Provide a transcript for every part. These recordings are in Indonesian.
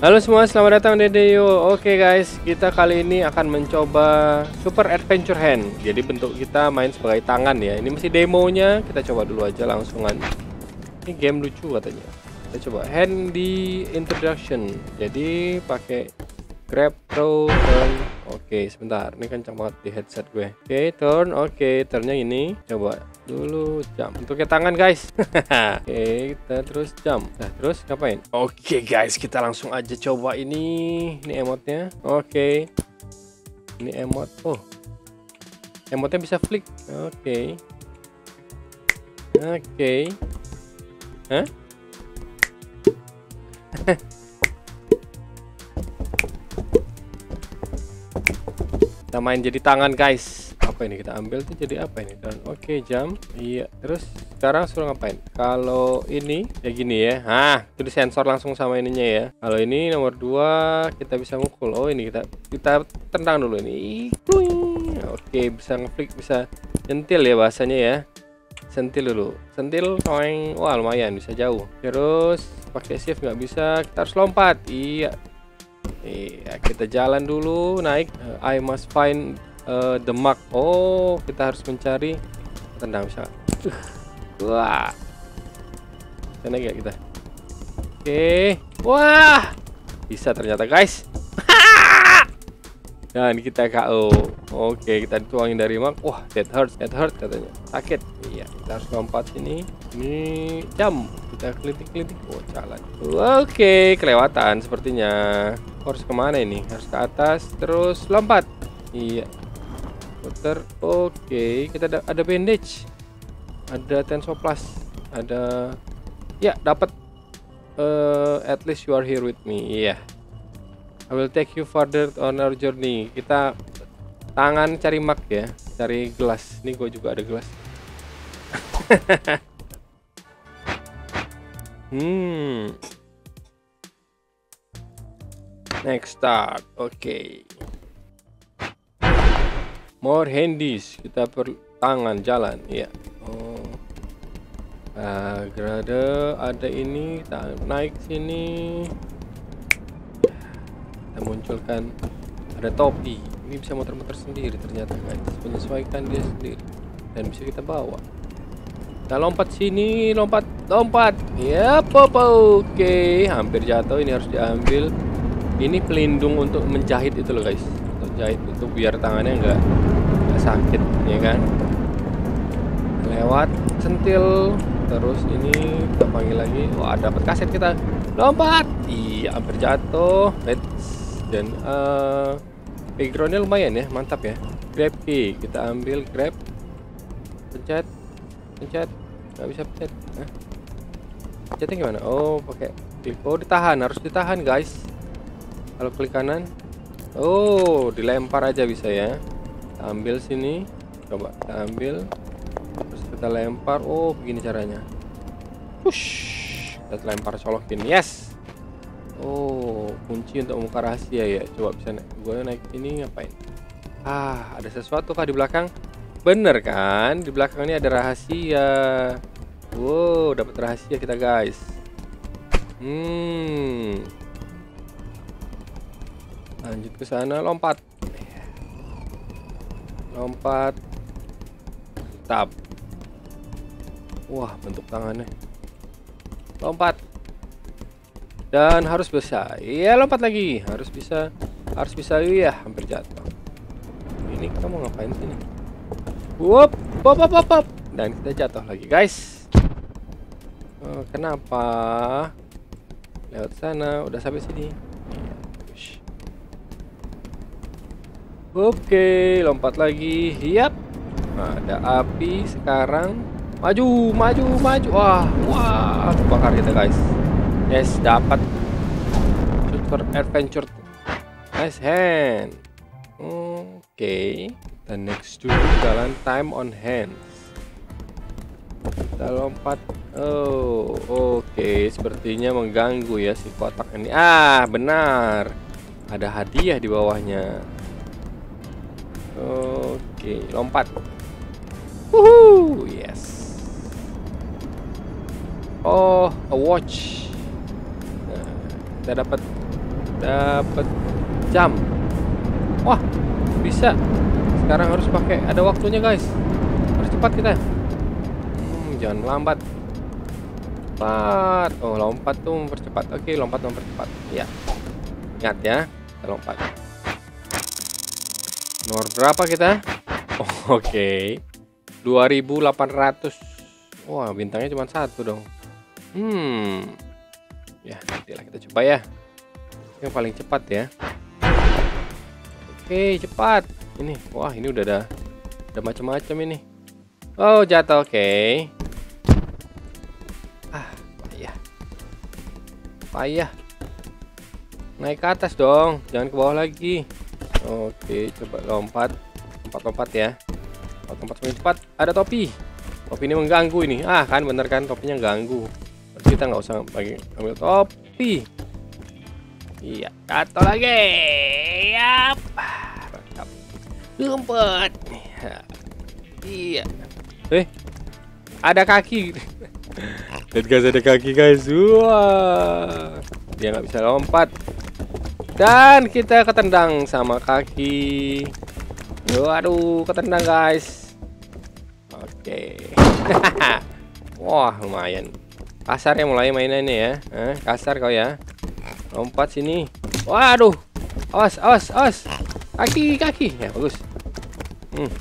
Halo semua, selamat datang di Deyo. Oke guys, kita kali ini akan mencoba Super Adventure Hand. Jadi bentuk kita main sebagai tangan ya. Ini masih demonya, kita coba dulu aja langsungan. Ini game lucu katanya. Kita coba hand di introduction. Jadi pakai grab, throw, turn. Oke, sebentar. Ini kencang banget di headset gue. Oke, turn. Oke, turnnya ini. Coba dulu jump. Untuknya tangan, guys. Oke, kita terus jump. Nah, terus ngapain? Oke, guys, kita langsung aja coba ini. Ini emotnya. Oke. Ini emot. Oh. Emotnya bisa flick. Oke. Oke. Hah? Kita main jadi tangan guys. Apa ini kita ambil tuh jadi apa ini? Dan oke okay, jam. Iya terus sekarang suruh ngapain? Kalau ini ya gini ya. Ah itu disensor langsung sama ininya ya. Kalau ini nomor dua kita bisa mukul. Oh ini kita kita tendang dulu ini. Oke okay, bisa ngeflick bisa nyentil ya bahasanya ya. Sentil dulu. Sentil toeng. Wah lumayan bisa jauh. Terus pakai shift nggak bisa kita harus lompat. Iya Iya, kita jalan dulu naik. Uh, I must find uh, the mark. Oh, kita harus mencari tendang bisa. Wah. Sana ya kita. Oke. Okay. Wah. Bisa ternyata, guys. Dan kita KO. Oke, kita dituangin dari mark. Wah, that hurts, that hurt katanya. Sakit. Iya, kita harus lompat sini. Ini jam. Kita kelitik-kelitik. Oh, jalan. Oke, kelewatan sepertinya harus ke mana ini? Harus ke atas terus lompat. Iya. Putar oke. Kita ada ada bandage. Ada plus ada ya dapat. Uh, at least you are here with me. Iya. Yeah. I will take you further on our journey. Kita tangan cari mak ya. Cari gelas. Ini gue juga ada gelas. Hmm Next start. Oke. Okay. More handies. Kita per tangan jalan. Ya. Yeah. Oh. Uh, grade ada ini. Kita naik sini. Kita munculkan ada topi. Ini bisa muter-muter sendiri ternyata guys. Menyesuaikan dia sendiri dan bisa kita bawa. Kita lompat sini, lompat, lompat. Ya, popo. Oke, okay. hampir jatuh. Ini harus diambil ini pelindung untuk menjahit itu loh guys. Untuk jahit itu biar tangannya enggak sakit ya kan? Lewat sentil. Terus ini kita panggil lagi. Wah dapat kaset kita. Lompat. Iya hampir jatuh. Dan uh, backgroundnya lumayan ya mantap ya. Grab key kita ambil grab. Pencet pencet. Nggak bisa pencet nah. pencetnya gimana? Oh pakai oh ditahan harus ditahan guys kalau klik kanan oh dilempar aja bisa ya. Kita ambil sini coba kita ambil terus kita lempar. Oh begini caranya. Push kita lempar colokin yes. Oh kunci untuk membuka rahasia ya. Coba bisa naik gue naik ini ngapain? Ah ada sesuatu kah di belakang? Bener kan? Di belakang ini ada rahasia. Wow dapat rahasia kita guys. Hmm lanjut ke sana lompat. Lompat. Tap. Wah bentuk tangannya. Lompat. Dan harus bisa. Iya lompat lagi. Harus bisa harus bisa. Iya hampir jatuh. Ini kita mau ngapain sini? Wop pop pop pop, pop. dan kita jatuh lagi guys. Oh, kenapa? Lewat sana udah sampai sini Oke, lompat lagi. Yap. Nah, ada api sekarang. Maju, maju, maju. Wah, wah, bakar kita, guys. Yes, dapat super adventure. Nice hand. Oke, okay. the next to jalan time on hands. Kita lompat. Oh, oke, okay. sepertinya mengganggu ya si kotak ini. Ah, benar. Ada hadiah di bawahnya. Oke, lompat. Woohoo, yes. Oh, a watch. Nah, kita dapat dapat jam. Wah bisa. Sekarang harus pakai ada waktunya guys. Harus cepat kita. Hmm, jangan melambat lompat oh lompat tuh mempercepat. Oke lompat mempercepat. Ya ingat ya kita lompat nomor berapa kita? Oh, oke okay. 2800 wah bintangnya cuma satu dong. Hmm. Ya nantilah kita coba ya. Yang paling cepat ya. Oke cepat. Ini wah ini udah ada ada macam-macam ini. Oh jatuh oke. Ah payah. Payah. Naik ke atas dong jangan ke bawah lagi oke coba lompat lompat-lompat ya lompat semakin cepat ada topi topi ini mengganggu ini ah kan bener kan topinya ganggu kita nggak usah bagi ambil topi Iya, jatuh lagi. Yap. Mantap. Rumput. Iya. Eh, ada kaki. Lihat guys, ada kaki guys. Wah. Dia nggak bisa lompat. Dan kita ketendang sama kaki. Waduh, ketendang guys. Oke. Wah, lumayan. Kasar ya mulai mainannya ya. Eh, kasar kau ya. Lompat sini. Waduh. Awas, awas, awas. Kaki, kaki. Ya, bagus. Hmm.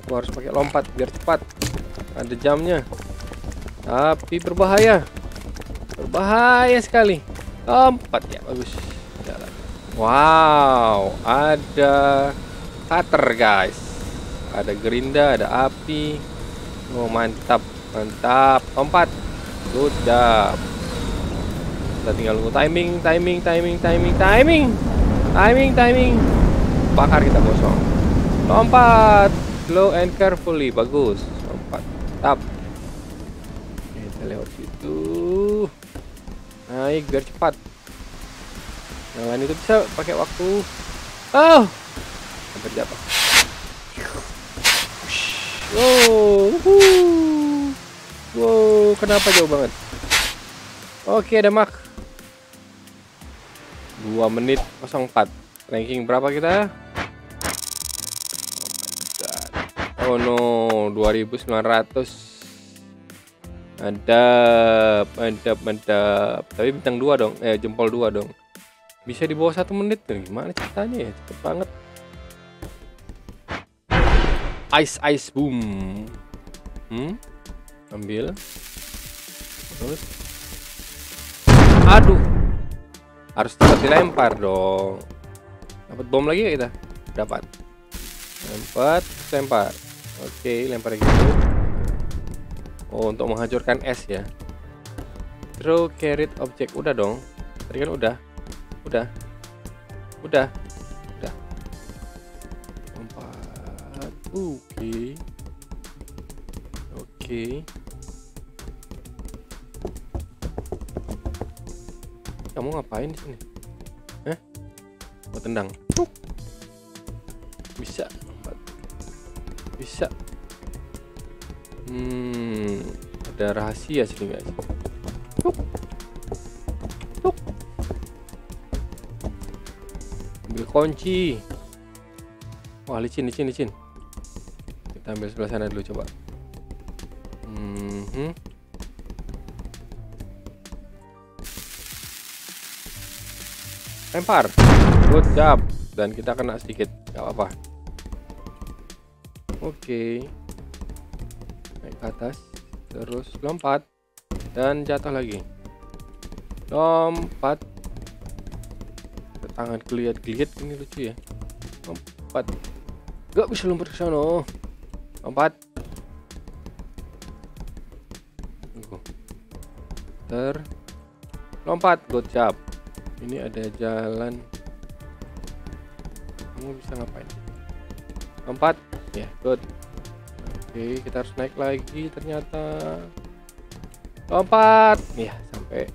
Aku harus pakai lompat biar cepat. Ada jamnya. Tapi berbahaya. Berbahaya sekali. Lompat ya, bagus. Wow, ada cutter, guys. Ada gerinda, ada api. Oh, mantap. Mantap. Good job kita tinggal nunggu timing timing timing timing timing. Timing timing. Bakar kita kosong. Lompat. Slow and carefully. Bagus. Lompat. Tap. Kita lewat situ. Naik biar cepat yang lain itu bisa pakai waktu. Oh. Hampir jatuh. Wow wow kenapa jauh banget? Oke ada mak 2 menit 04 ranking berapa kita? Oh no. 2900 mantap mantap mantap. Tapi bintang 2 dong. Eh jempol 2 dong bisa di bawah satu menit tuh gimana ceritanya ya? Cepet banget. Ice ice boom. Hmm? Ambil. Terus? Aduh. Harus cepat dilempar dong. Dapat bom lagi ya kita? Dapat. Lempar lempar. Oke lempar gitu. Oh untuk menghancurkan es ya. Throw carried object. Udah dong. Tadi kan udah udah udah udah lempar oke oke. Kamu ngapain di sini? Eh? Mau tendang. Cuk. Bisa. Bisa. Hmm, ada rahasia sih guys. Kunci. Wah, licin, licin, licin. Kita ambil sebelah sana dulu coba. Hmm, hmm. lempar good job dan kita kena sedikit gak apa-apa oke okay. naik ke atas terus lompat dan jatuh lagi lompat tangan geliat-geliat ini lucu ya. Lompat. Gak bisa lompat ke sana. Lompat. Ter. Lompat. Good job ini ada jalan. Kamu bisa ngapain? Lompat. Ya yeah, good. Oke kita harus naik lagi ternyata. Lompat. Ya sampai.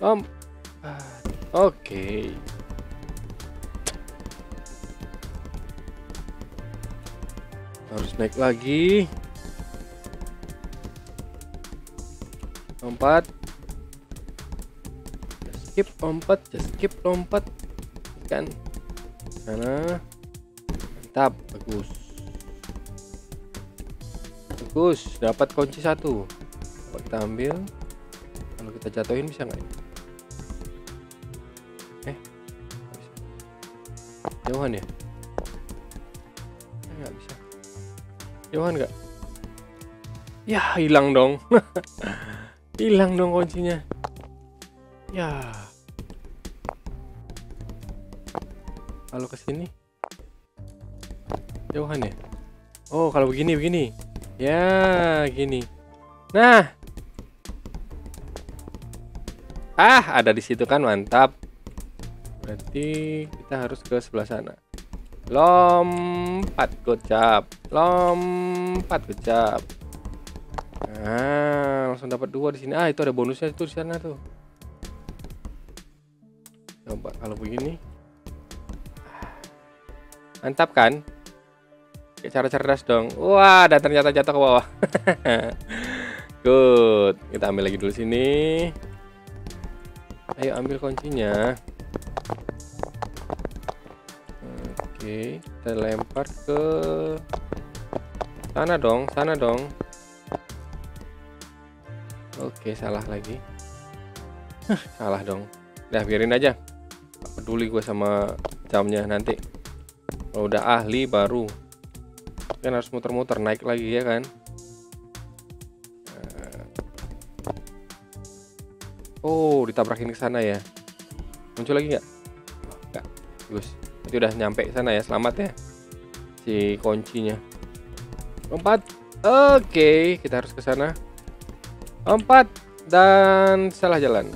Lompat oke. Harus naik lagi. Lompat. Skip lompat. Just skip lompat. Kan? Sana. Mantap. Bagus. Bagus. Dapat kunci satu. Kita ambil. Kalau kita jatuhin bisa nggak jauhan ya? Nggak bisa. Jauhan nggak? Ya hilang dong. Hilang dong kuncinya. Ya. Kalau ke sini? Jauhan ya? Oh kalau begini begini. Ya gini. Nah. Ah ada di situ kan mantap berarti kita harus ke sebelah sana. Lompat gocap. Lompat gocap. Nah langsung dapat dua di sini. Ah itu ada bonusnya itu di sana tuh. Coba kalau begini. Mantap kan? Cara cerdas dong. Wah dan ternyata jatuh ke bawah. Good. Kita ambil lagi dulu sini. Ayo ambil kuncinya oke kita lempar ke sana dong sana dong. Oke salah lagi. Hah, salah dong. Udah biarin aja. Gak peduli gue sama jamnya nanti. Kalau udah ahli baru. Kan harus muter-muter naik lagi ya kan? Nah. oh ditabrakin ke sana ya? Muncul lagi nggak? Nggak. Bagus itu udah nyampe sana ya selamat ya si kuncinya. Lompat oke kita harus ke sana. Lompat dan salah jalan.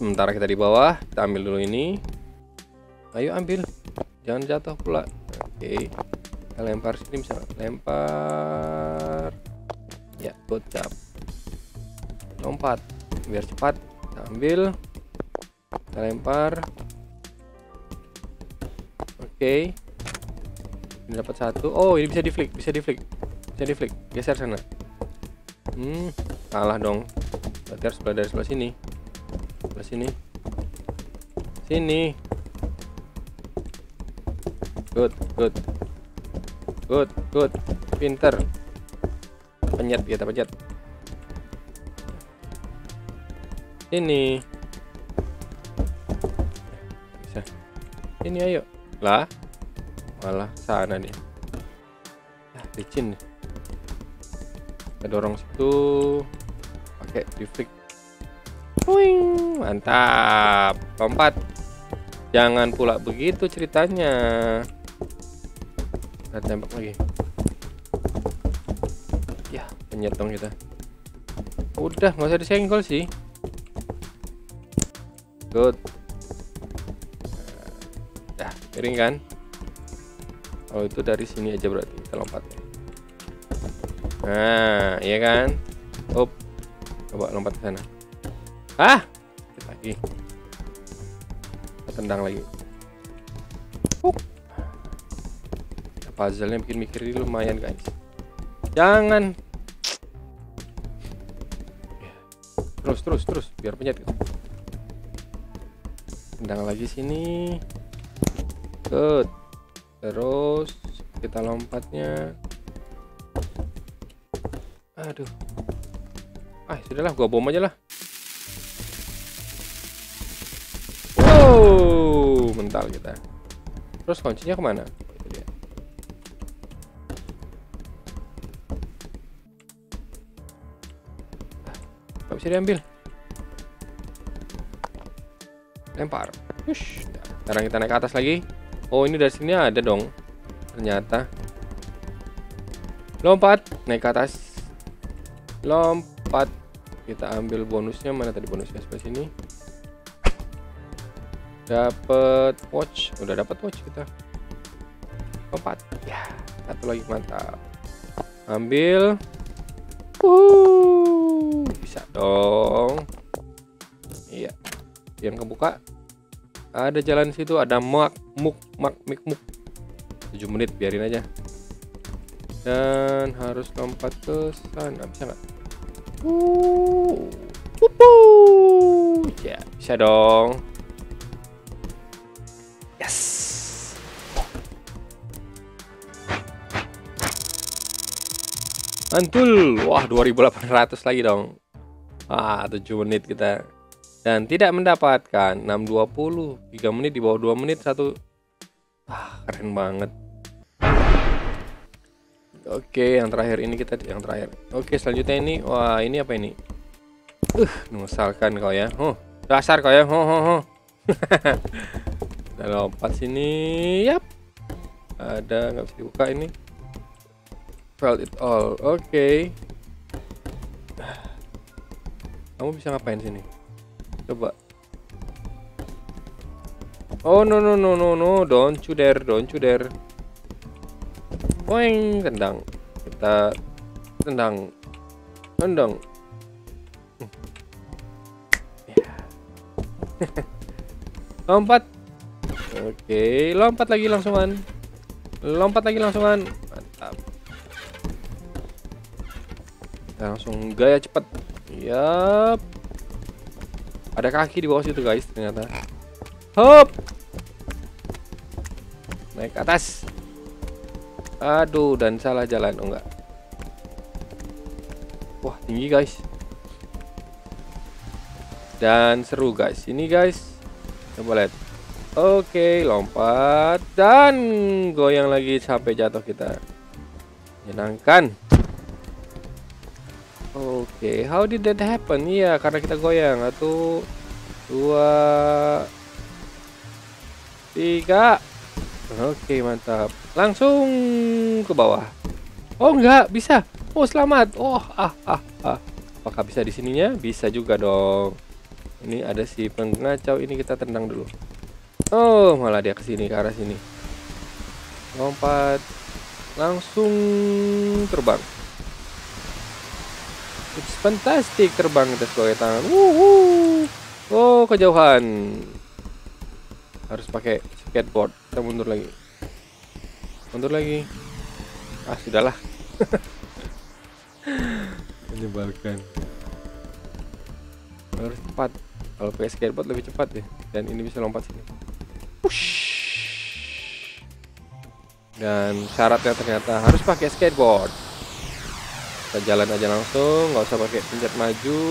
Sementara kita di bawah kita ambil dulu ini. Ayo ambil jangan jatuh pula. Oke kita lempar sini bisa lempar. Ya gocap. Lompat biar cepat kita ambil kita lempar. Oke. Ini dapat satu. Oh ini bisa di flick bisa di flick bisa di flick geser sana. Hmm salah dong. Berarti harus sebelah dari sebelah sini. Sebelah sini. Sini. Good good. Good good. Pinter. Penyet kita pencet ini ini ayo. Lah? Malah sana dia ah licin nih. Kita dorong situ. Pakai di flick Wing, mantap. Lompat. Jangan pula begitu ceritanya. Kita tembak lagi. Ya penyet dong kita. Udah nggak usah disenggol sih. Good miring kan? Oh itu dari sini aja berarti kita lompat. Nah iya kan? Up. Coba lompat ke sana. Ah lagi. Kita tendang lagi. Huk. puzzle-nya bikin mikir ini lumayan guys. Jangan. Terus terus terus biar penyet tendang lagi sini good terus kita lompatnya. Aduh. Ah sudahlah gua bom aja lah. Wow mental kita. Terus kuncinya ke mana? Nggak bisa diambil. Lempar. Wush. sekarang kita naik ke atas lagi oh ini dari sini ada dong. Ternyata. Lompat. Naik ke atas. Lompat. Kita ambil bonusnya. Mana tadi bonusnya? Sebelah sini. Dapat watch. Udah dapat watch kita. Lompat. Ya satu lagi mantap. Ambil. Uh bisa dong. Iya. Yang kebuka ada jalan situ ada mak muk mak mik muk 7 menit biarin aja dan harus lompat ke sana bisa nggak. Ya, bisa dong. Yes. Mantul. Wah, 2800 lagi dong. Ah, 7 menit kita. Dan tidak mendapatkan 620. 3 menit di bawah 2 menit satu. Ah, keren banget. Oke, yang terakhir ini kita yang terakhir. Oke, selanjutnya ini wah, ini apa ini? Uh, misalkan kau ya. Oh, dasar kau ya. Oh, oh, oh. kita lompat sini. Yap. Ada nggak bisa dibuka ini. Felt it all. Oke. Kamu bisa ngapain sini? Coba. Oh no no no no no, don't you dare, don't you dare. Poing, tendang. Kita tendang. Tendang. Ya. lompat. Oke, lompat lagi langsungan. Lompat lagi langsungan. Mantap. Kita langsung gaya cepat. Yap. Ada kaki di bawah situ guys ternyata. Hop. Naik atas. Aduh, dan salah jalan. Oh enggak. Wah, tinggi guys. Dan seru guys. Ini guys. Coba lihat. Oke, lompat dan goyang lagi sampai jatuh kita. Menyenangkan. Oke, how did that happen? Iya, karena kita goyang. Satu, dua, tiga. Oke, mantap. Langsung ke bawah. Oh, enggak, bisa. Oh, selamat. Oh, ah, ah, ah. Apakah bisa di sininya? Bisa juga dong. Ini ada si pengacau ini kita tendang dulu. Oh, malah dia ke sini ke arah sini. Lompat. Langsung terbang. It's fantastic terbang kita sebagai tangan. Wuhu. Oh, kejauhan. Harus pakai skateboard. Kita mundur lagi mundur lagi ah sudahlah menyebalkan harus cepat kalau pakai skateboard lebih cepat ya dan ini bisa lompat sini Push. dan syaratnya ternyata harus pakai skateboard kita jalan aja langsung nggak usah pakai pencet maju.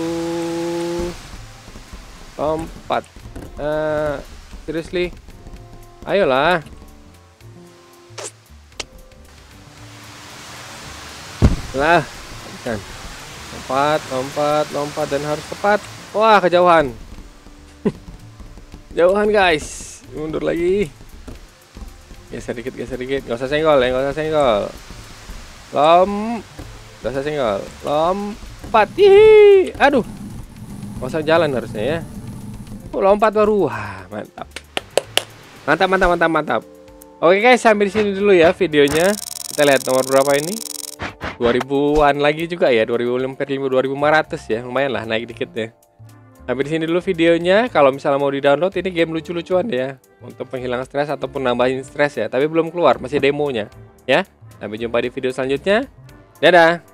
Lompat. Uh, seriously? Ayolah. Lah kan. Lompat lompat lompat dan harus tepat. Wah kejauhan. Jauhan guys. Mundur lagi. Geser dikit geser dikit. Nggak usah senggol ya nggak usah senggol. Lom nggak usah senggol lompat. Ih aduh. Usah jalan harusnya ya. Oh, lompat baru. Wah mantap. Mantap mantap mantap mantap. Oke guys sampai di sini dulu ya videonya. Kita lihat nomor berapa ini. 2000-an lagi juga ya. 2000 2500 ya. Lumayan lah naik dikit ya. Sampai di sini dulu videonya. Kalau misalnya mau di download ini game lucu-lucuan ya. Untuk penghilangan stres ataupun nambahin stres ya. Tapi belum keluar masih demonya. Ya sampai jumpa di video selanjutnya. Dadah